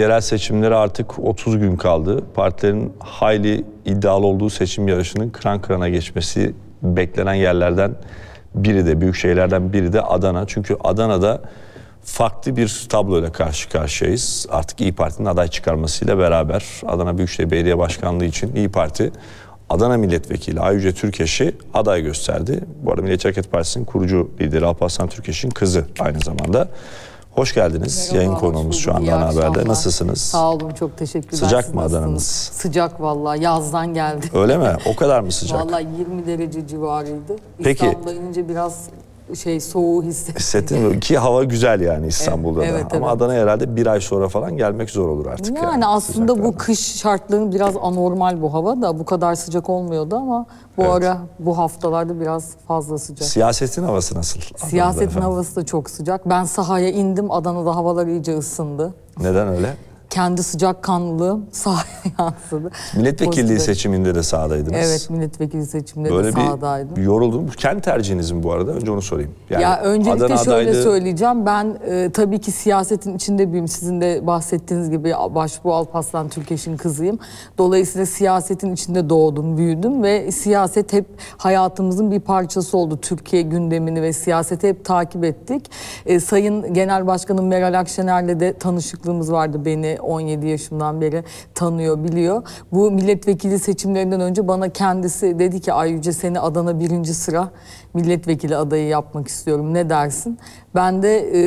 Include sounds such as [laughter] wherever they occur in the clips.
yerel seçimlere artık 30 gün kaldı. Partilerin hayli iddialı olduğu seçim yarışının kıran kırana geçmesi beklenen yerlerden biri de, büyük şehirlerden biri de Adana. Çünkü Adana'da farklı bir tabloyla karşı karşıyayız. Artık İyi Parti'nin aday çıkarmasıyla beraber Adana Büyükşehir Belediye Başkanlığı için İyi Parti Adana Milletvekili Ayüce Türkeş'i aday gösterdi. Bu arada Milliyetçi Hareket Partisi'nin kurucu lideri Alparslan Türkeş'in kızı aynı zamanda. Hoş geldiniz. Merhaba, Yayın konuğumuz şu anda ana haberde. Nasılsınız? Sağ olun çok teşekkürler. Sıcak mı? Adana'nız? Sıcak vallahi yazdan geldi. Öyle mi? O kadar mı sıcak? Vallahi 20 derece civarıydı. Peki. İstanbul'a inince biraz şey soğuğu hissettim. Hissettin mi? Ki hava güzel yani İstanbul'da Evet, da. evet, Ama evet. Adana herhalde bir ay sonra falan gelmek zor olur artık. Yani, Yani, aslında bu kış şartlarının biraz anormal bu hava da bu kadar sıcak olmuyordu ama bu Evet. ara bu haftalarda biraz fazla sıcak. Siyasetin havası nasıl? Siyasetin havası da çok sıcak. Ben sahaya indim. Adana'da havalar iyice ısındı. Neden öyle? Kendi sıcak kanlılığım sahaya [laughs] yansıdı. Milletvekilliği Pozitif. seçiminde de sahadaydınız. Evet milletvekili seçiminde Böyle de sahadaydım. bir yoruldum. Kendi tercihiniz mi bu arada? Önce onu sorayım. Yani ya öncelikle Adana şöyle söyleyeceğim. Ben e, tabii ki siyasetin içinde büyüğüm. Sizin de bahsettiğiniz gibi Başbuğ Alparslan Türkeş'in kızıyım. Dolayısıyla siyasetin içinde doğdum, büyüdüm ve siyaset hep hayatımızın bir parçası oldu. Türkiye gündemini ve siyaseti hep takip ettik. E, Sayın Genel Başkanım Meral Akşener'le de tanışıklığımız vardı. Beni 17 yaşımdan beri tanıyor, biliyor. Bu milletvekili seçimlerinden önce bana kendisi dedi ki Ay Yüce seni Adana birinci sıra milletvekili adayı yapmak istiyorum. Ne dersin? Ben de e,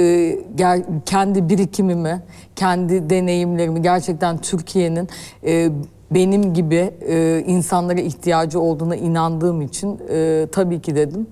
ger- kendi birikimimi, kendi deneyimlerimi gerçekten Türkiye'nin e, benim gibi e, insanlara ihtiyacı olduğuna inandığım için e, tabii ki dedim.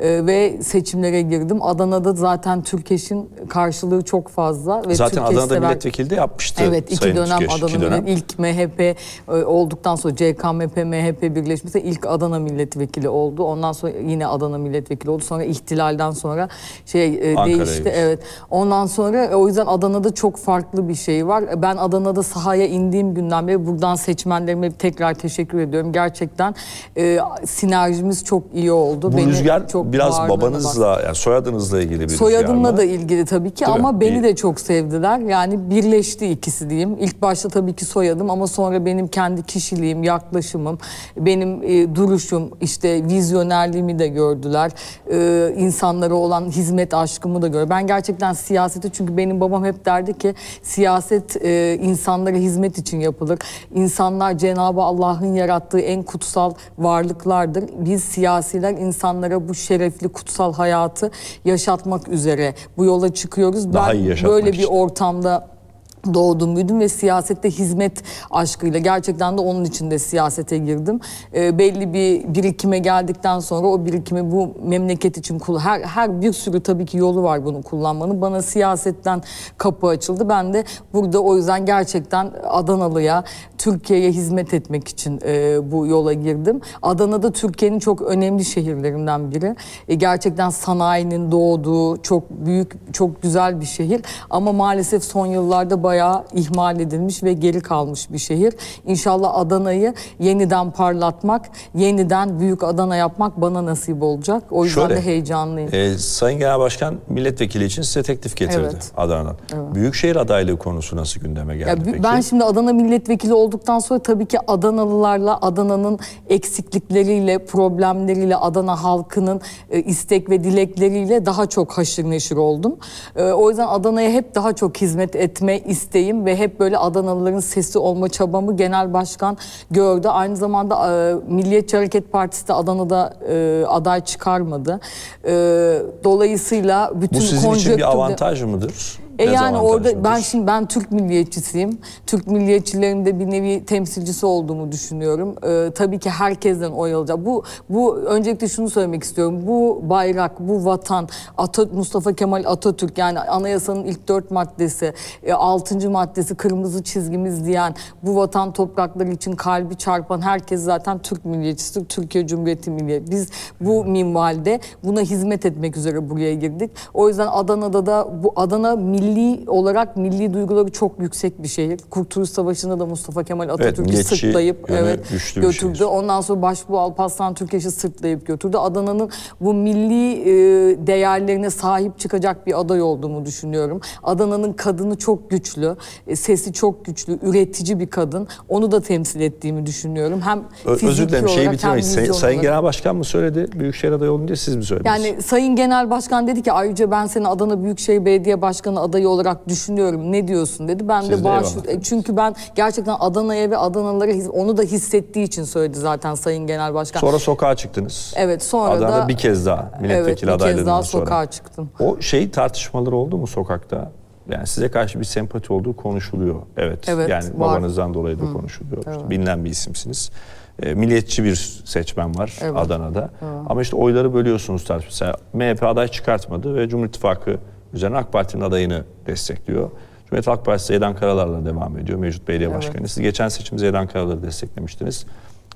E, ve seçimlere girdim. Adana'da zaten Türkeş'in karşılığı çok fazla. Ve Zaten Türkeş Adana'da sever- milletvekili de yapmıştı. Evet iki Sayın dönem Türkeş, iki Adana dönem. ilk MHP e, olduktan sonra CKMP MHP birleşmesi ilk Adana milletvekili oldu. Ondan sonra yine Adana milletvekili oldu. Sonra ihtilalden sonra şey e, değişti. Evet. Ondan sonra e, o yüzden Adana'da çok farklı bir şey var. E, Ben Adana'da sahaya indiğim günden beri buradan seçmenlerime tekrar teşekkür ediyorum. Gerçekten e, sinerjimiz çok iyi oldu. Bu Beni rüzgar çok biraz bastı. babanızla, yani soyadınızla ilgili bir Soyadımla da ilgili tabii ki Değil mi? ama beni İyi. de çok sevdiler. Yani birleşti ikisi diyeyim. İlk başta tabii ki soyadım ama sonra benim kendi kişiliğim, yaklaşımım, benim e, duruşum, işte vizyonerliğimi de gördüler. E, insanlara olan hizmet aşkımı da gördüler. Ben gerçekten siyaseti çünkü benim babam hep derdi ki siyaset e, insanlara hizmet için yapılır. İnsanlar Cenab-ı Allah'ın yarattığı en kutsal varlıklardır. Biz siyasiler insanlara bu şerefli kutsal hayatı yaşatmak üzere bu yola çıkıyoruz. Daha ben iyi böyle bir için. ortamda doğdum büyüdüm ve siyasette hizmet aşkıyla gerçekten de onun için de siyasete girdim. Ee, belli bir birikime geldikten sonra o birikimi bu memleket için kul her her bir sürü tabii ki yolu var bunu kullanmanın. Bana siyasetten kapı açıldı. Ben de burada o yüzden gerçekten Adanalı'ya, Türkiye'ye hizmet etmek için e, bu yola girdim. Adana'da Türkiye'nin çok önemli şehirlerinden biri. E, gerçekten sanayinin doğduğu çok büyük, çok güzel bir şehir. Ama maalesef son yıllarda bayağı ihmal edilmiş ve geri kalmış bir şehir. İnşallah Adana'yı yeniden parlatmak, yeniden büyük Adana yapmak bana nasip olacak. O yüzden Şöyle, de heyecanlıyım. e, Sayın Genel Başkan milletvekili için size teklif getirdi Evet. Adana'dan. Büyükşehir adaylığı konusu nasıl gündeme geldi Ya peki? ben şimdi Adana milletvekili olduktan sonra tabii ki Adanalılarla Adana'nın eksiklikleriyle, problemleriyle, Adana halkının e, istek ve dilekleriyle daha çok haşır neşir oldum. E, o yüzden Adana'ya hep daha çok hizmet etme isteğim ve hep böyle Adanalıların sesi olma çabamı genel başkan gördü. Aynı zamanda e, Milliyetçi Hareket Partisi de Adana'da e, aday çıkarmadı. E, dolayısıyla bütün Bu sizin için bir avantaj mıdır? E yani orada ben şimdi ben Türk milliyetçisiyim. Türk milliyetçilerinde bir nevi temsilcisi olduğumu düşünüyorum. Ee, tabii ki herkesten oy alacak. Bu bu öncelikle şunu söylemek istiyorum. Bu bayrak, bu vatan, Ata, Mustafa Kemal Atatürk yani anayasanın ilk dört maddesi, e, altıncı maddesi kırmızı çizgimiz diyen, bu vatan toprakları için kalbi çarpan herkes zaten Türk milliyetçisidir. Türkiye Cumhuriyeti milliyet. Biz bu minvalde buna hizmet etmek üzere buraya girdik. O yüzden Adana'da da bu Adana milli olarak milli duyguları çok yüksek bir şehir. Kurtuluş Savaşı'nda da Mustafa Kemal Atatürk'ü milliyetçi sırtlayıp evet götürdü. şehir. Ondan sonra Başbuğ Alparslan Türkeş'i sırtlayıp götürdü. Adana'nın bu milli e, değerlerine sahip çıkacak bir aday olduğumu düşünüyorum. Adana'nın kadını çok güçlü, e, sesi çok güçlü, üretici bir kadın. Onu da temsil ettiğimi düşünüyorum. Hem Ö- Özür dilerim şeyi bitiremeyiz. Say- Sayın. Genel Başkan mı söyledi? Büyükşehir adayı olunca siz mi söylediniz? Yani Sayın Genel Başkan dedi ki ayrıca ben seni Adana Büyükşehir Belediye Başkanı adayı olarak düşünüyorum. Ne diyorsun dedi. Ben Siz de de eyvallah. çünkü ben gerçekten Adana'ya ve Adanalılara onu da hissettiği için söyledi zaten Sayın Genel Başkan. Sonra sokağa çıktınız. Evet, sonra Adana'da da- bir kez daha evet milletvekili bir kez adaylığından daha sonra. sokağa çıktım. O şey tartışmaları oldu mu sokakta? Yani size karşı bir sempati olduğu konuşuluyor. Evet. Evet, yani var. babanızdan dolayı da konuşuluyor. İşte bilinen bir isimsiniz. E, milliyetçi bir seçmen var Evet. Adana'da. Ama işte oyları bölüyorsunuz tartışma. Mesela MHP aday çıkartmadı ve Cumhur İttifakı üzerine AK Parti'nin adayını destekliyor. Cumhuriyet Halk Partisi Zeydan Karalar'la devam ediyor. Mevcut belediye Evet. başkanı. Siz geçen seçim Zeydan Karalar'ı desteklemiştiniz.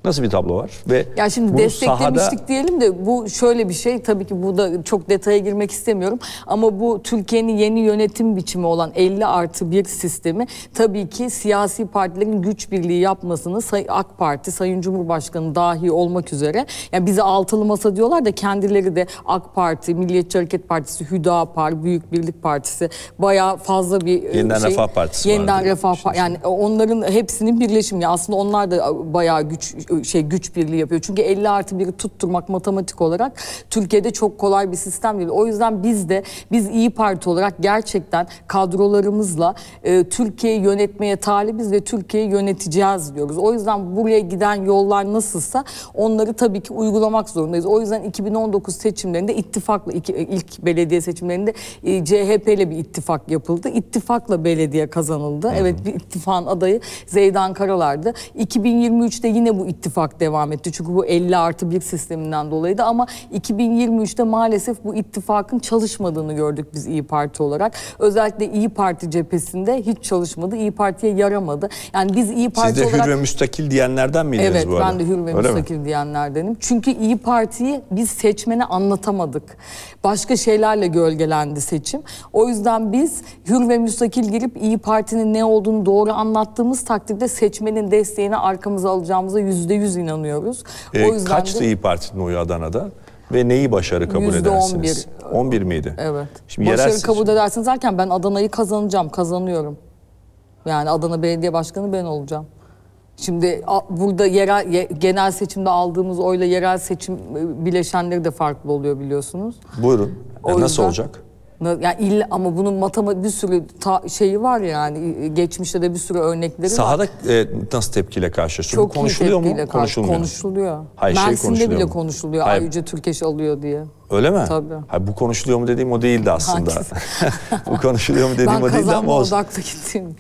Nasıl bir tablo var? Ve Ya şimdi desteklemiştik sahada- diyelim de bu şöyle bir şey tabii ki bu da çok detaya girmek istemiyorum ama bu Türkiye'nin yeni yönetim biçimi olan 50 artı 1 sistemi tabii ki siyasi partilerin güç birliği yapmasını AK Parti, Sayın Cumhurbaşkanı dahi olmak üzere yani bize altılı masa diyorlar da kendileri de AK Parti, Milliyetçi Hareket Partisi, Hüdapar, Büyük Birlik Partisi bayağı fazla bir e, Yeniden şey, Refah Partisi Yeniden Refah Pa- yani onların hepsinin birleşimi. Aslında onlar da bayağı güç şey güç birliği yapıyor. Çünkü 50 artı 1'i tutturmak matematik olarak Türkiye'de çok kolay bir sistem değil. O yüzden biz de biz İyi Parti olarak gerçekten kadrolarımızla e, Türkiye'yi yönetmeye talibiz ve Türkiye'yi yöneteceğiz diyoruz. O yüzden buraya giden yollar nasılsa onları tabii ki uygulamak zorundayız. O yüzden 2019 seçimlerinde ittifakla iki- ilk belediye seçimlerinde e, CHP ile bir ittifak yapıldı. İttifakla belediye kazanıldı. Evet bir ittifakın adayı Zeydan Karalar'dı. 2023'te yine bu ittifak devam etti. Çünkü bu 50 artı 1 sisteminden dolayıydı ama 2023'te maalesef bu ittifakın çalışmadığını gördük biz İyi Parti olarak. Özellikle İyi Parti cephesinde hiç çalışmadı. İyi Parti'ye yaramadı. Yani biz İyi Parti Siz de olarak... hür ve müstakil diyenlerden miydiniz Evet bu arada? ben de hür ve Öyle mi? müstakil diyenlerdenim. Çünkü İyi Parti'yi biz seçmene anlatamadık. Başka şeylerle gölgelendi seçim. O yüzden biz hür ve müstakil girip İyi Parti'nin ne olduğunu doğru anlattığımız takdirde seçmenin desteğini arkamıza alacağımıza yüzde yüz inanıyoruz. Ee, o yüzden kaçtı de İyi Parti'nin oyu Adana'da? Ve neyi başarı kabul Yüzde edersiniz? 11. 11 miydi? evet. Şimdi Başarı yerel kabul edersiniz derken ben Adana'yı kazanacağım, kazanıyorum. Yani Adana Belediye Başkanı ben olacağım. Şimdi burada yerel ye- genel seçimde aldığımız oyla yerel seçim e, bileşenleri de farklı oluyor biliyorsunuz. Buyurun. O Yani nasıl yüzden- olacak? Yani illa ama bunun matematik bir sürü ta- şeyi var yani geçmişte de bir sürü örnekleri var. Sahada e, nasıl tepkiyle karşılaşıyor? Çok konuşuluyor mu? karşı Konuşulmuyor. konuşuluyor. Hayır, şey Mersin'de konuşuluyor bile mu? konuşuluyor. Hayır. Ay Yüce Türkeş alıyor diye. Öyle mi? Tabii. Hayır, bu konuşuluyor mu dediğim o değildi aslında. [laughs] Bu konuşuluyor mu dediğim ben o değildi ama kazanma olsun. odaklı gittim.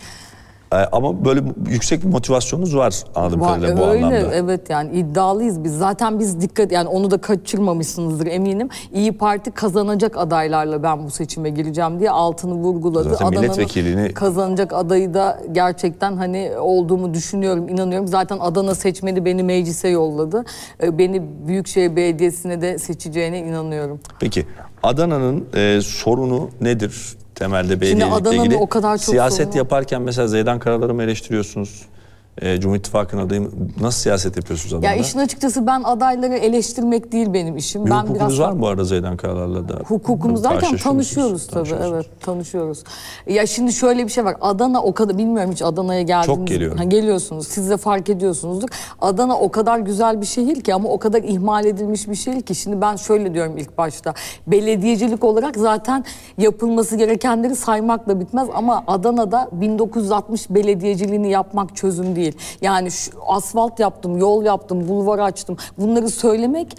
E, Ama böyle yüksek bir motivasyonunuz var anladığım Var, kadarıyla bu öyle anlamda. evet yani iddialıyız biz. Zaten biz dikkat yani onu da kaçırmamışsınızdır eminim. İyi Parti kazanacak adaylarla ben bu seçime gireceğim diye altını vurguladı. Zaten milletvekilini- kazanacak adayı da gerçekten hani olduğumu düşünüyorum, inanıyorum. Zaten Adana seçmeni beni meclise yolladı. Ee, Beni Büyükşehir Belediyesi'ne de seçeceğine inanıyorum. Peki Adana'nın e, sorunu nedir temelde belediyelikle ilgili? o kadar çok Siyaset sorunu var. yaparken mesela Zeydan Karalar'ı mı eleştiriyorsunuz? E, Cumhur İttifakı'nın adayı mı? Nasıl siyaset yapıyorsunuz Adana'da? Ya işin açıkçası ben adayları eleştirmek değil benim işim. bir ben hukukunuz biraz var mı bu arada Zeydan Karalar'la da? Hukukumuz derken tanışıyoruz tabii evet tanışıyoruz. Ya şimdi şöyle bir şey var Adana o kadar bilmiyorum hiç Adana'ya geldiniz. Çok geliyorum. Ha, geliyorsunuz siz de fark ediyorsunuzdur. Adana o kadar güzel bir şehir ki ama o kadar ihmal edilmiş bir şehir ki. Şimdi ben şöyle diyorum ilk başta belediyecilik olarak zaten yapılması gerekenleri saymakla bitmez ama Adana'da 1960 belediyeciliğini yapmak çözüm değil. Yani şu, asfalt yaptım, yol yaptım, bulvar açtım. Bunları söylemek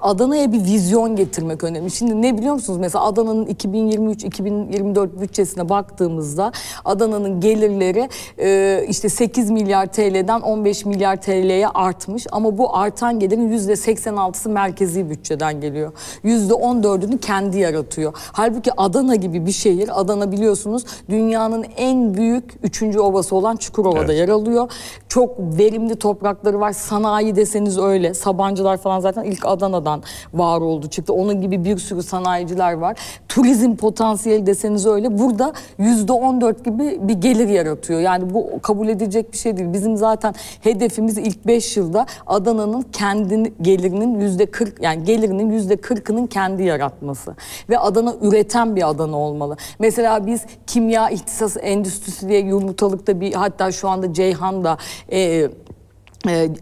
Adana'ya bir vizyon getirmek önemli. Şimdi ne biliyor musunuz? Mesela Adana'nın 2023-2024 bütçesine baktığımızda Adana'nın gelirleri e, işte 8 milyar TL'den 15 milyar TL'ye artmış ama bu artan gelirin %86'sı merkezi bütçeden geliyor. %14'ünü kendi yaratıyor. Halbuki Adana gibi bir şehir, Adana biliyorsunuz dünyanın en büyük 3. ovası olan Çukurova'da Evet. yer alıyor. Çok verimli toprakları var. Sanayi deseniz öyle. Sabancılar falan zaten ilk Adana'dan var oldu çıktı. Onun gibi bir sürü sanayiciler var. Turizm potansiyeli deseniz öyle. Burada yüzde on dört gibi bir gelir yaratıyor. Yani bu kabul edilecek bir şey değil. Bizim zaten hedefimiz ilk beş yılda Adana'nın kendi gelirinin yüzde kırk yani gelirinin yüzde kırkının kendi yaratması. Ve Adana üreten bir Adana olmalı. Mesela biz kimya ihtisas endüstrisi diye yumurtalıkta bir hatta şu anda Ceyhan'da e, e,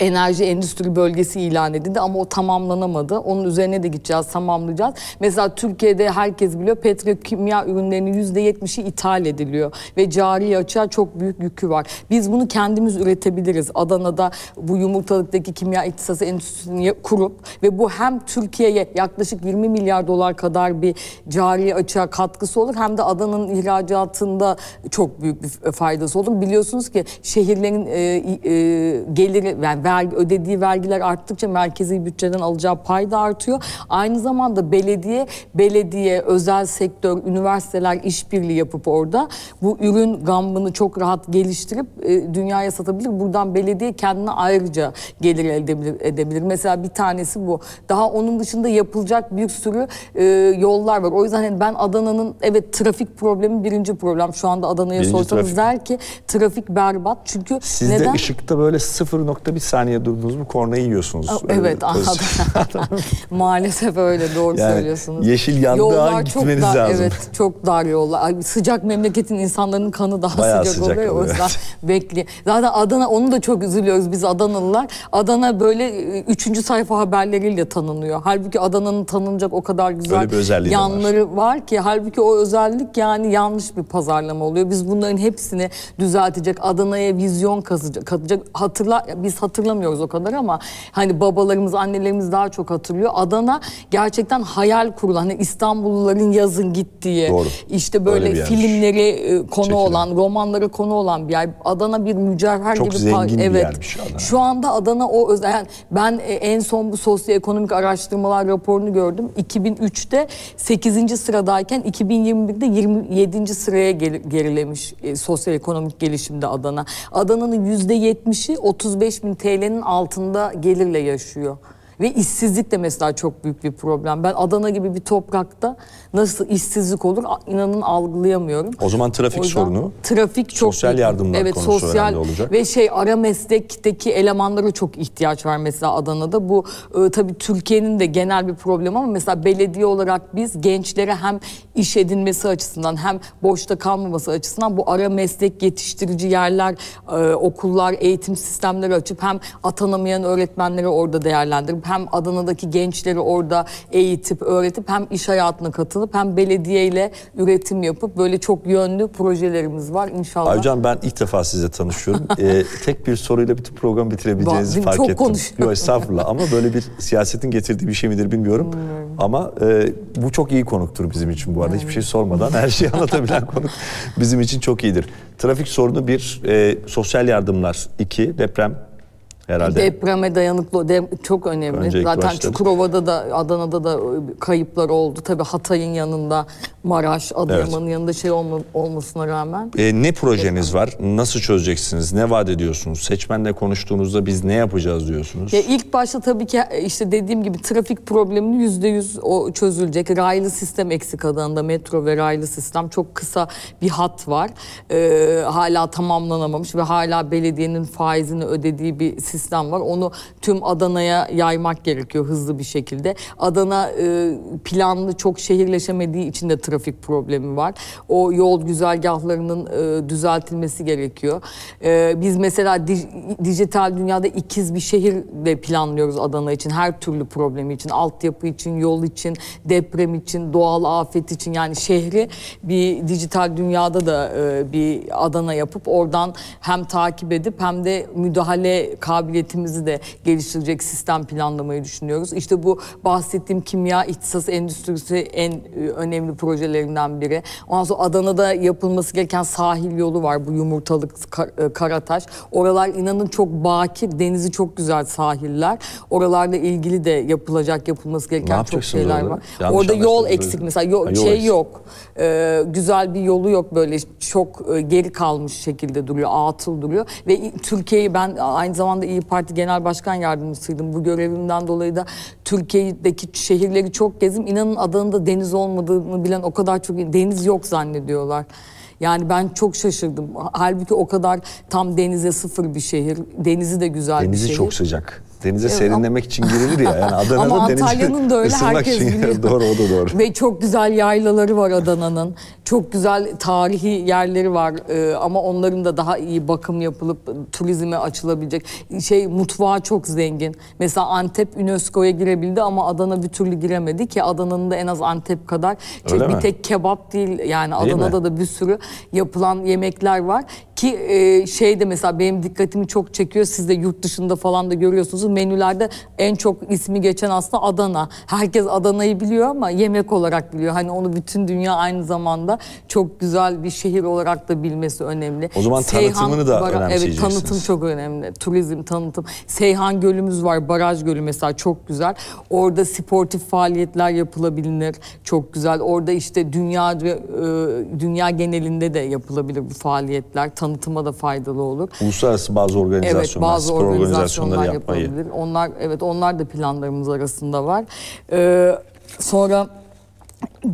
enerji endüstri bölgesi ilan edildi ama o tamamlanamadı. Onun üzerine de gideceğiz, tamamlayacağız. Mesela Türkiye'de herkes biliyor petrokimya ürünlerinin yüzde yetmişi ithal ediliyor ve cari açığa çok büyük yükü var. Biz bunu kendimiz üretebiliriz. Adana'da bu yumurtalıktaki kimya iktisası endüstrisini kurup ve bu hem Türkiye'ye yaklaşık 20 milyar dolar kadar bir cari açığa katkısı olur hem de Adana'nın ihracatında çok büyük bir faydası olur. Biliyorsunuz ki şehirlerin e, e, geliri yani vergi, ödediği vergiler arttıkça merkezi bütçeden alacağı pay da artıyor. Aynı zamanda belediye, belediye, özel sektör, üniversiteler işbirliği yapıp orada bu ürün gambını çok rahat geliştirip e, dünyaya satabilir. Buradan belediye kendine ayrıca gelir elde edebilir. Mesela bir tanesi bu. Daha onun dışında yapılacak bir sürü e, yollar var. O yüzden hani ben Adana'nın evet trafik problemi birinci problem. Şu anda Adana'ya sorsanız trafik. der ki trafik berbat. Çünkü Siz neden? de ışıkta böyle 0.1 saniye durduğunuz mu kornayı yiyorsunuz. Öyle Evet anladım. [laughs] Maalesef öyle doğru Yani söylüyorsunuz. yeşil yandığı an gitmeniz dar, lazım. Evet çok dar yollar. Sıcak memleketin insanların kanı daha Bayağı sıcak, sıcak oluyor. O oluyor, yüzden evet. [laughs] bekliyor. Zaten Adana onu da çok üzülüyoruz biz Adanalılar. Adana böyle e, üçüncü sayfa haberleriyle tanınıyor. Halbuki Adana'nın tanınacak o kadar güzel de var. yanları var ki halbuki o özellik yani yanlış bir pazarlama oluyor. Biz bunların hepsini düzeltecek, Adana'ya vizyon kazıcak, katacak. Hatırla biz hatırlamıyoruz o kadar ama hani babalarımız, annelerimiz daha çok hatırlıyor. Adana gerçekten hayal kurulan hani İstanbulluların yazın gittiği Doğru. işte Öyle böyle filmleri e, konu Çekilen. olan, romanlara konu olan bir yer. Adana bir mücevher Çok gibi zengin bir evet. yermiş Adana. Şu anda Adana o özel yani ben e, en son bu sosyoekonomik araştırmalar raporunu gördüm. 2003'te 8. sıradayken 2021'de 27. sıraya geri- gerilemiş e, sosyoekonomik gelişimde Adana. Adana'nın %70'i 35 bin TL'nin altında gelirle yaşıyor. Ve işsizlik de mesela çok büyük bir problem. Ben Adana gibi bir toprakta nasıl işsizlik olur inanın algılayamıyorum. O zaman trafik O yüzden sorunu, trafik çok sosyal büyük. yardımlar evet, konusu sosyal olacak. Ve şey ara meslekteki elemanlara çok ihtiyaç var mesela Adana'da. Bu e, tabii Türkiye'nin de genel bir problemi ama mesela belediye olarak biz gençlere hem iş edinmesi açısından hem boşta kalmaması açısından bu ara meslek yetiştirici yerler, e, okullar, eğitim sistemleri açıp hem atanamayan öğretmenleri orada değerlendirip hem Adana'daki gençleri orada eğitip öğretip hem iş hayatına katılıp hem belediyeyle üretim yapıp böyle çok yönlü projelerimiz var inşallah. Aycan ben ilk defa sizle tanışıyorum. [laughs] Ee, tek bir soruyla bütün programı bitirebileceğinizi Ba- fark çok ettim. konuşuyorum. Yok estağfurullah ama böyle bir siyasetin getirdiği bir şey midir bilmiyorum. Ama e, bu çok iyi konuktur bizim için bu arada. Hiçbir şey sormadan her şeyi anlatabilen [laughs] konuk bizim için çok iyidir. Trafik sorunu bir, e, sosyal yardımlar iki, deprem herhalde. Depreme dayanıklı de, çok önemli. Öncelikli Zaten başladık. Çukurova'da da Adana'da da kayıplar oldu. Tabii Hatay'ın yanında Maraş, Adıyaman'ın yanında şey olma, olmasına rağmen. E, ne projeniz var? Nasıl çözeceksiniz? Ne vaat ediyorsunuz? Seçmenle konuştuğunuzda biz ne yapacağız diyorsunuz? Ya ilk başta tabii ki işte dediğim gibi trafik problemini yüzde yüz o çözülecek. Raylı sistem eksik Adana'da metro ve raylı sistem çok kısa bir hat var. Ee, hala tamamlanamamış ve hala belediyenin faizini ödediği bir sistem var. Onu tüm Adana'ya yaymak gerekiyor hızlı bir şekilde. Adana e, planlı çok şehirleşemediği için de trafik problemi var. O yol güzergahlarının e, düzeltilmesi gerekiyor. E, biz mesela dij- dijital dünyada ikiz bir şehir de planlıyoruz Adana için. Her türlü problemi için, altyapı için, yol için, deprem için, doğal afet için. Yani şehri bir dijital dünyada da e, bir Adana yapıp oradan hem takip edip hem de müdahale kabiliyeti kabiliyetimizi de geliştirecek sistem planlamayı düşünüyoruz. İşte bu bahsettiğim kimya ihtisası endüstrisi en e, önemli projelerinden biri. Ondan sonra Adana'da yapılması gereken sahil yolu var. Bu yumurtalık Kar- e, Karataş. Oralar inanın çok bakir, denizi çok güzel sahiller. Oralarla ilgili de yapılacak, yapılması gereken çok şeyler orada? var. Yanlış orada yol eksik mesela. Yo- Ha, yol şey eksik. yok. Ee, güzel bir yolu yok böyle çok e, geri kalmış şekilde duruyor, atıl duruyor ve Türkiye'yi ben aynı zamanda İyi Parti Genel Başkan Yardımcısıydım. Bu görevimden dolayı da Türkiye'deki şehirleri çok gezdim. İnanın Adana'da deniz olmadığını bilen o kadar çok deniz yok zannediyorlar. Yani ben çok şaşırdım. Halbuki o kadar tam denize sıfır bir şehir. Denizi de güzel bir Denizi şehir. çok sıcak. Denize Evet, serinlemek için girilir ya. Yani [laughs] Adana'da Ama Antalya'nın da öyle herkes için biliyor. [laughs] Doğru o da doğru. Ve çok güzel yaylaları var Adana'nın. Çok güzel tarihi yerleri var Ee, ama onların da daha iyi bakım yapılıp turizme açılabilecek. Şey mutfağı çok zengin. Mesela Antep UNESCO'ya girebildi ama Adana bir türlü giremedi ki Adana'nın da en az Antep kadar. Öyle bir mi? tek kebap değil yani Değil Adana'da mi? da bir sürü yapılan yemekler var ki e, şey de mesela benim dikkatimi çok çekiyor. Siz de yurt dışında falan da görüyorsunuz. Menülerde en çok ismi geçen aslında Adana. Herkes Adana'yı biliyor ama yemek olarak biliyor. Hani onu bütün dünya aynı zamanda çok güzel bir şehir olarak da bilmesi önemli. O zaman tanıtımını da Bara- Evet önemseyeceksiniz. tanıtım çok önemli. Turizm, tanıtım. Seyhan Gölümüz var, Baraj Gölü mesela çok güzel. Orada sportif faaliyetler yapılabilir. Çok güzel. Orada işte dünya e, dünya genelinde de yapılabilir bu faaliyetler. Tanıtıma da faydalı olur. Uluslararası bazı organizasyonlar, Evet bazı spor organizasyonlar yapmayı. yapılabilir. Onlar evet onlar da planlarımız arasında var. Ee, sonra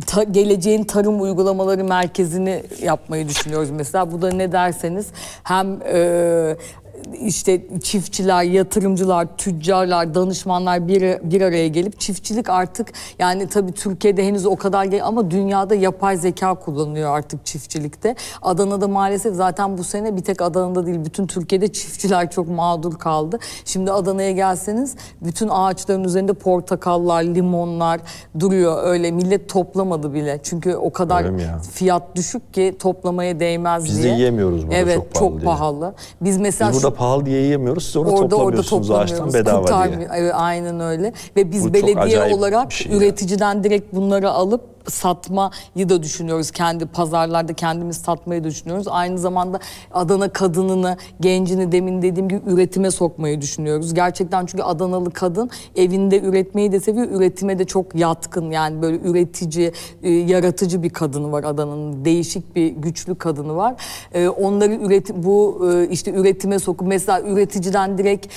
ta- geleceğin tarım uygulamaları merkezini yapmayı düşünüyoruz mesela. Bu da ne derseniz hem e, işte çiftçiler, yatırımcılar, tüccarlar, danışmanlar bir, bir araya gelip çiftçilik artık yani tabii Türkiye'de henüz o kadar gel ama dünyada yapay zeka kullanılıyor artık çiftçilikte. Adana'da maalesef zaten bu sene bir tek Adana'da değil bütün Türkiye'de çiftçiler çok mağdur kaldı. Şimdi Adana'ya gelseniz bütün ağaçların üzerinde portakallar, limonlar duruyor öyle millet toplamadı bile. Çünkü o kadar fiyat düşük ki toplamaya değmez Biz de diye. yiyemiyoruz burada, evet, çok pahalı diye. pahalı. Biz mesela Biz burada pahalı diye yiyemiyoruz. Siz orada, orada orada toplamıyorsunuz ağaçtan toplamıyoruz. bedava diye. Evet, aynen öyle. Ve biz Bu belediye olarak şey üreticiden direkt bunları alıp satmayı da düşünüyoruz. Kendi pazarlarda kendimiz satmayı da düşünüyoruz. Aynı zamanda Adana kadınını, gencini demin dediğim gibi üretime sokmayı düşünüyoruz. Gerçekten çünkü Adanalı kadın evinde üretmeyi de seviyor. Üretime de çok yatkın. Yani böyle üretici, e, yaratıcı bir kadını var Adana'nın. Değişik bir güçlü kadını var. E, onları üret bu e, işte üretime sokup mesela üreticiden direkt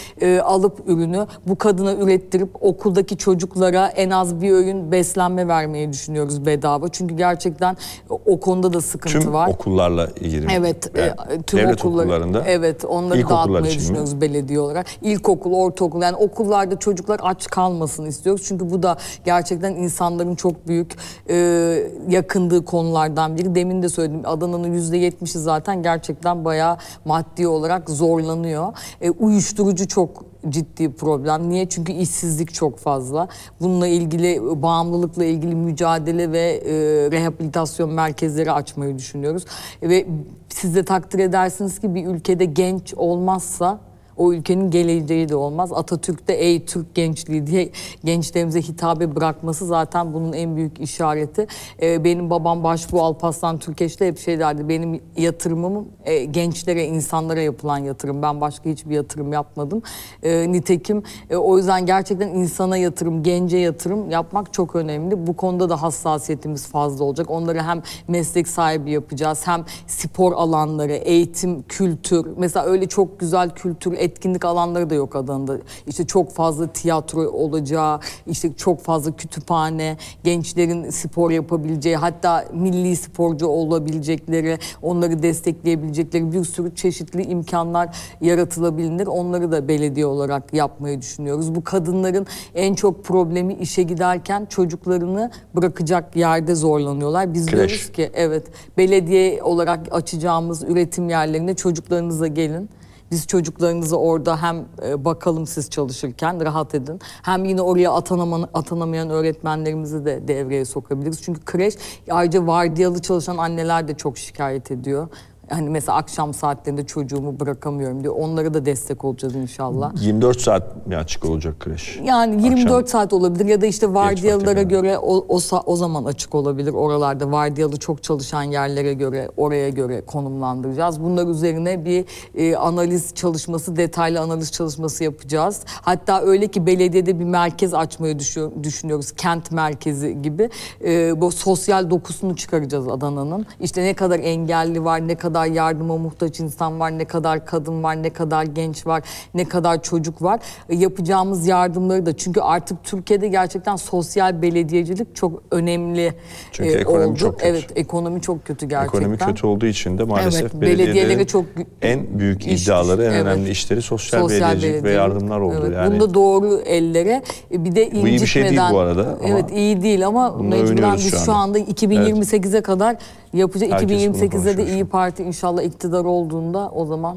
alıp ürünü bu kadına ürettirip okuldaki çocuklara en az bir öğün beslenme vermeyi düşünüyoruz bedava. Çünkü gerçekten o konuda da sıkıntı Tüm var. okullarla ilgili. Evet, Yani e, tüm devlet okullar, okullarında. Evet, onları dağıtmayı için mi? düşünüyoruz belediye olarak. İlkokul, ortaokul yani okullarda çocuklar aç kalmasın istiyoruz. Çünkü bu da gerçekten insanların çok büyük e, yakındığı konulardan biri. Demin de söyledim Adana'nın yüzde yetmişi zaten gerçekten bayağı maddi olarak zorlanıyor. E, uyuşturucu çok ciddi problem. Niye? Çünkü işsizlik çok fazla. Bununla ilgili bağımlılıkla ilgili mücadele ve e, rehabilitasyon merkezleri açmayı düşünüyoruz. Ve siz de takdir edersiniz ki bir ülkede genç olmazsa o ülkenin geleceği de olmaz. Atatürk'te ey Türk gençliği diye gençlerimize hitabe bırakması zaten bunun en büyük işareti. Ee, benim babam Başbuğ Alparslan Türkeş'te hep şey derdi. Benim yatırımım e, gençlere, insanlara yapılan yatırım. Ben başka hiçbir yatırım yapmadım. Ee, nitekim e, o yüzden gerçekten insana yatırım, gence yatırım yapmak çok önemli. Bu konuda da hassasiyetimiz fazla olacak. Onları hem meslek sahibi yapacağız hem spor alanları, eğitim, kültür. Mesela öyle çok güzel kültür, etkinlik alanları da yok Adana'da. İşte çok fazla tiyatro olacağı, işte çok fazla kütüphane, gençlerin spor yapabileceği, hatta milli sporcu olabilecekleri, onları destekleyebilecekleri bir sürü çeşitli imkanlar yaratılabilir. Onları da belediye olarak yapmayı düşünüyoruz. Bu kadınların en çok problemi işe giderken çocuklarını bırakacak yerde zorlanıyorlar. Biz Kreş. diyoruz ki evet belediye olarak açacağımız üretim yerlerine çocuklarınıza gelin. Biz çocuklarınızı orada hem e, bakalım siz çalışırken rahat edin. Hem yine oraya atanamayan, atanamayan öğretmenlerimizi de devreye sokabiliriz. Çünkü kreş ayrıca vardiyalı çalışan anneler de çok şikayet ediyor. Hani mesela akşam saatlerinde çocuğumu bırakamıyorum diyor. Onlara da destek olacağız inşallah. 24 saat mi açık olacak kreş? Yani 24 Akşam- saat olabilir ya da işte vardiyalara göre o, o, o zaman açık olabilir. Oralarda vardiyalı çok çalışan yerlere göre oraya göre konumlandıracağız. Bunlar üzerine bir e, analiz çalışması, detaylı analiz çalışması yapacağız. Hatta öyle ki belediyede bir merkez açmayı düşünüyoruz. Kent merkezi gibi. E, bu sosyal dokusunu çıkaracağız Adana'nın. İşte ne kadar engelli var, ne kadar yardıma muhtaç insan var, ne kadar kadın var, ne kadar genç var, ne kadar çocuk var. E, yapacağımız yardımları da çünkü artık Türkiye'de gerçekten sosyal belediyecilik çok önemli Çünkü e, ekonomi oldu. çok kötü. Evet, ekonomi çok kötü gerçekten. Ekonomi kötü olduğu için de maalesef Evet, belediyelere çok en büyük iş iddiaları, en düştü. önemli Evet. işleri sosyal, belediyecilik ve belediyelik. yardımlar oldu. Evet, yani Bunda doğru ellere e, bir de incitmeden. iyi bir şey değil bu arada Evet iyi değil ama mecburen biz şu şu anda. anda 2028'e kadar yapacağız. Herkes bunu 2028'de de iyi. Parti inşallah iktidar olduğunda o zaman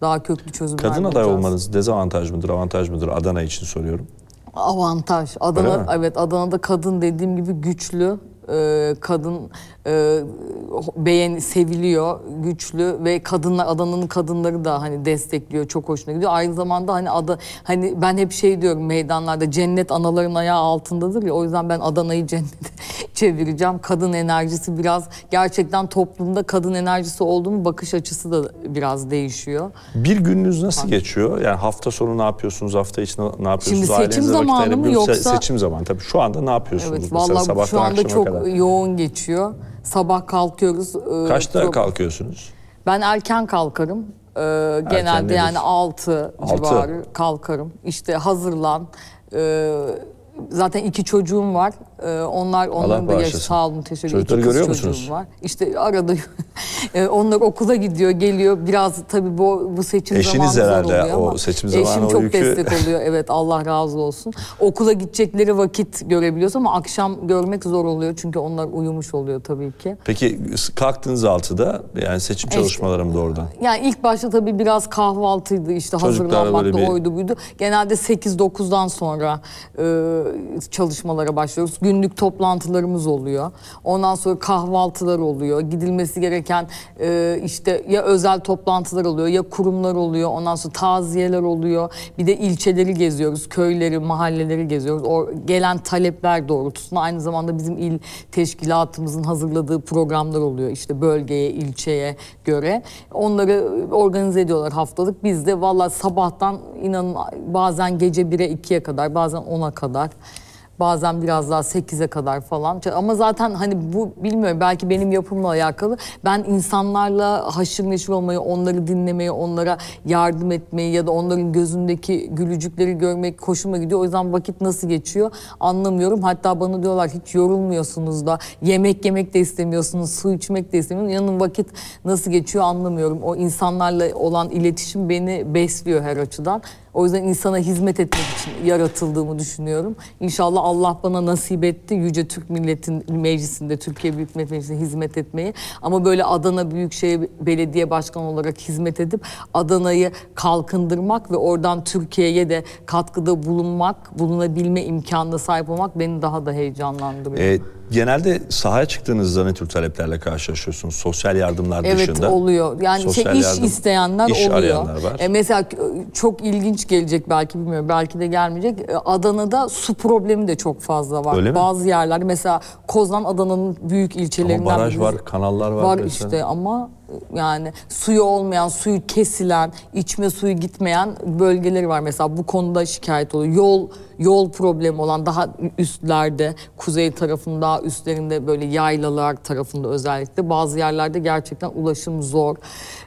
daha köklü çözümler kadın aday olmanız dezavantaj mıdır, avantaj mıdır Adana için soruyorum. Avantaj. Adana evet Adana'da kadın dediğim gibi güçlü. Ee, kadın e, beğen seviliyor, güçlü ve kadınlar Adana'nın kadınları da hani destekliyor, çok hoşuna gidiyor. Aynı zamanda hani ada hani ben hep şey diyorum meydanlarda cennet anaların ayağı altındadır ya. O yüzden ben Adana'yı [laughs] cennete çevireceğim. Kadın enerjisi biraz gerçekten toplumda kadın enerjisi olduğu mu bakış açısı da biraz değişiyor. Bir gününüz nasıl geçiyor? Yani hafta sonu ne yapıyorsunuz, hafta içi ne yapıyorsunuz? Şimdi seçim zamanı mı yoksa- Seçim zamanı tabii. Şu anda ne yapıyorsunuz? Evet Mesela vallahi sabahtan şu anda çok kadar. yoğun geçiyor. Sabah kalkıyoruz. e, Kaçta çok- kalkıyorsunuz? Ben erken kalkarım. Ee, genelde nedir? yani 6 Altı. civarı kalkarım. İşte hazırlan. Ee, zaten iki çocuğum var. Ee, onlar onların da bağışlasın. sağ olun teşekkür ederim. Çocukları görüyor musunuz? Var. İşte arada [laughs] e, onlar okula gidiyor, geliyor. Biraz tabii bu bu seçim Eşiniz zamanı zor herhalde oluyor o ama seçim zamanı eşim çok yükü- destek oluyor. Evet Allah razı olsun. Okula gidecekleri vakit görebiliyoruz ama akşam görmek zor oluyor çünkü onlar uyumuş oluyor tabii ki. Peki kalktınız 6'da yani seçim çalışmaları mı doğrudan? Yani ilk başta tabii biraz kahvaltıydı işte Çocuklarla hazırlanmak da bir- oydu buydu. Genelde 8-9'dan sonra e, çalışmalara başlıyoruz. Günlük toplantılarımız oluyor. Ondan sonra kahvaltılar oluyor. Gidilmesi gereken e, işte ya özel toplantılar oluyor ya kurumlar oluyor. Ondan sonra taziyeler oluyor. Bir de ilçeleri geziyoruz. Köyleri, mahalleleri geziyoruz. O gelen talepler doğrultusunda aynı zamanda bizim il teşkilatımızın hazırladığı programlar oluyor. İşte bölgeye, ilçeye göre. Onları organize ediyorlar haftalık. Biz de valla sabahtan inanın bazen gece 1'e 2'ye kadar, bazen 10'a kadar. Bazen biraz daha 8'e kadar falan. Ama zaten hani bu bilmiyorum belki benim yapımla alakalı. Ben insanlarla haşır neşir olmayı, onları dinlemeyi, onlara yardım etmeyi ya da onların gözündeki gülücükleri görmek hoşuma gidiyor. O yüzden vakit nasıl geçiyor anlamıyorum. Hatta bana diyorlar hiç yorulmuyorsunuz da yemek yemek de istemiyorsunuz, su içmek de istemiyorsunuz. Yanın vakit nasıl geçiyor anlamıyorum. O insanlarla olan iletişim beni besliyor her açıdan. O yüzden insana hizmet etmek için yaratıldığımı düşünüyorum. İnşallah Allah bana nasip etti Yüce Türk Milletin Meclisi'nde, Türkiye Büyük Millet Meclisi'nde hizmet etmeyi. Ama böyle Adana Büyükşehir Belediye Başkanı olarak hizmet edip Adana'yı kalkındırmak ve oradan Türkiye'ye de katkıda bulunmak, bulunabilme imkanına sahip olmak beni daha da heyecanlandırıyor. E, genelde sahaya çıktığınızda ne tür taleplerle karşılaşıyorsunuz? Sosyal yardımlar Evet dışında. oluyor. Yani şey, iş yardım, isteyenler iş oluyor. arayanlar var. E, mesela çok ilginç gelecek belki bilmiyorum. Belki de gelmeyecek. E, Adana'da su problemi de çok fazla var. Öyle mi? Bazı yerlerde mesela Kozan Adana'nın büyük ilçelerinden Ama baraj var, kanallar var. Var mesela. işte ama e, yani suyu olmayan, suyu kesilen, içme suyu gitmeyen bölgeleri var. Mesela bu konuda şikayet oluyor. Yol yol problemi olan daha üstlerde, kuzey tarafında daha üstlerinde böyle yaylalar tarafında özellikle bazı yerlerde gerçekten ulaşım zor.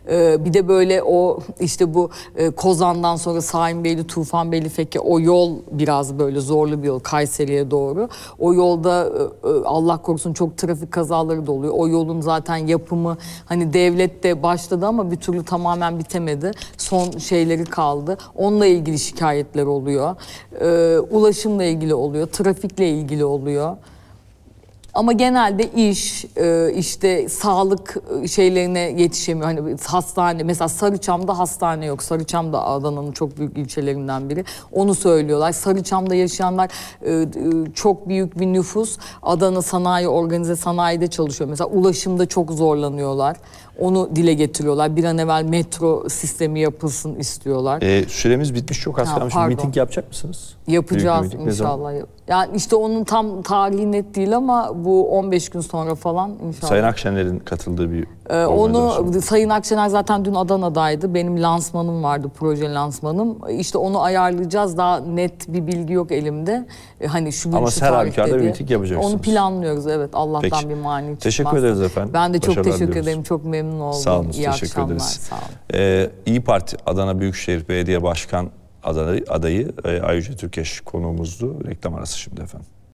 Ee, bir de böyle o işte bu e, Kozan'dan sonra Sahimbeyli, Tufanbeyli, Feke o yol biraz böyle zorlu bir yol Kayseri'ye doğru. O yolda e, e, Allah korusun çok trafik kazaları da oluyor. O yolun zaten yapımı hani devlet de başladı ama bir türlü tamamen bitemedi. Son şeyleri kaldı. Onunla ilgili şikayetler oluyor. Ee, ulaşımla ilgili oluyor, trafikle ilgili oluyor. Ama genelde iş, e, işte sağlık şeylerine yetişemiyor. Hani hastane, mesela Sarıçam'da hastane yok. Sarıçam da Adana'nın çok büyük ilçelerinden biri. Onu söylüyorlar. Sarıçam'da yaşayanlar e, e, çok büyük bir nüfus. Adana sanayi, organize sanayide çalışıyor. Mesela ulaşımda çok zorlanıyorlar. Onu dile getiriyorlar. Bir an evvel metro sistemi yapılsın istiyorlar. Ee, süremiz bitmiş çok az kalmış. pardon. Miting yapacak mısınız? Yapacağız Büyük inşallah. Yani işte onun tam tarihi net değil ama bu 15 gün sonra falan inşallah. Sayın Akşener'in katıldığı bir Ee, onu Sayın Akşener zaten dün Adana'daydı. Benim lansmanım vardı, proje lansmanım. İşte onu ayarlayacağız. Daha net bir bilgi yok elimde. Ee, Hani şu gün Ama şu her halükarda bir miting yapacaksınız. Onu planlıyoruz evet. Allah'tan Peki. bir mani çıkmaz. Teşekkür ederiz efendim. Ben de çok Başarılar teşekkür diliyoruz. ederim. Çok memnun oldum. Sağ olun, İyi teşekkür akşamlar. ederiz. Sağ olun. Ee, İyi Parti Adana Büyükşehir Belediye Başkan adayı, adayı e, Ayüce Türkeş konuğumuzdu. Reklam arası şimdi efendim.